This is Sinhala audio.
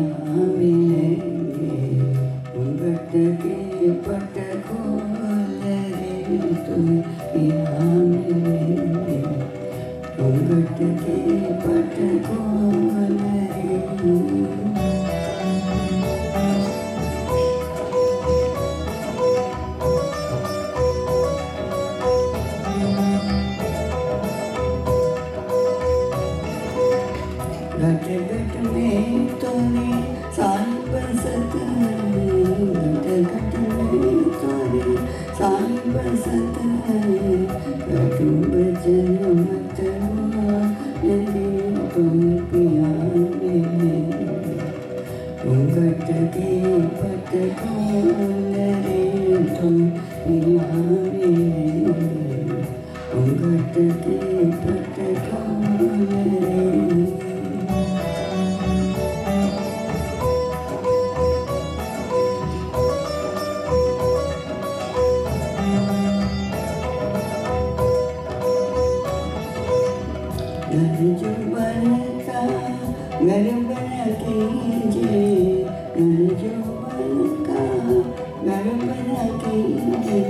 நிலாவிலே உங்கட்டதே பட்ட கோலரே உங்கட்டதே பட்ட கோலரே ගටගටනේ තොනේ සල්පසතන ගටගටනේ තොනේ සල්පසතන කටුඹ ජනමතනවා නෙදී තුම්පියානේ උංගටදී පටකෝලරේ තුම් පියානේ උංගටදී පටකෝලරේ 나를 바라게 이제 나를 좀 바랄까 나를 바라게 이제